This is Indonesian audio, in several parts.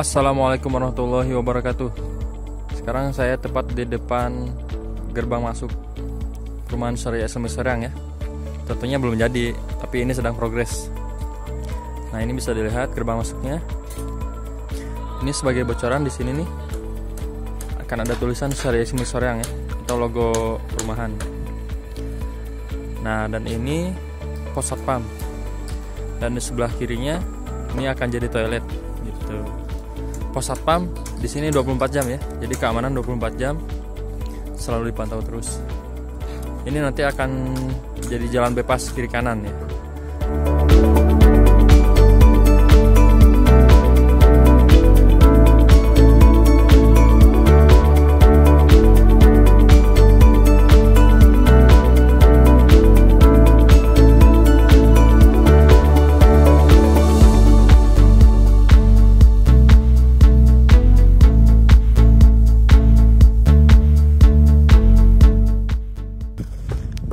Assalamualaikum warahmatullahi wabarakatuh. Sekarang saya tepat di depan gerbang masuk perumahan Syariah Islam Serang ya. Tentunya belum jadi, tapi ini sedang progres. Nah ini bisa dilihat gerbang masuknya. Ini sebagai bocoran di sini nih akan ada tulisan Syariah Islam Serang ya atau logo perumahan. Nah dan ini pos satpam dan di sebelah kirinya ini akan jadi toilet gitu pos satpam di sini 24 jam ya. Jadi keamanan 24 jam. Selalu dipantau terus. Ini nanti akan jadi jalan bebas kiri kanan ya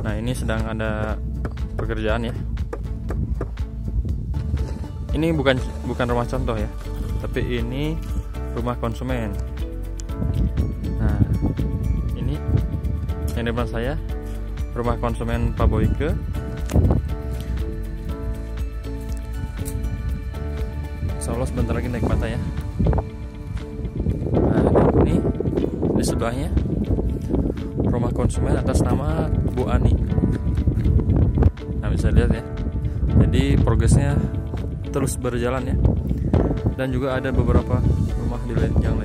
Nah ini sedang ada pekerjaan ya. Ini bukan bukan rumah contoh ya, tapi ini rumah konsumen. Nah ini yang depan saya rumah konsumen Pak Boyke. Allah sebentar lagi naik mata ya. Nah ini di sebelahnya rumah konsumen atas nama Bu Ani. Nah bisa lihat ya. Jadi progresnya terus berjalan ya. Dan juga ada beberapa rumah di yang.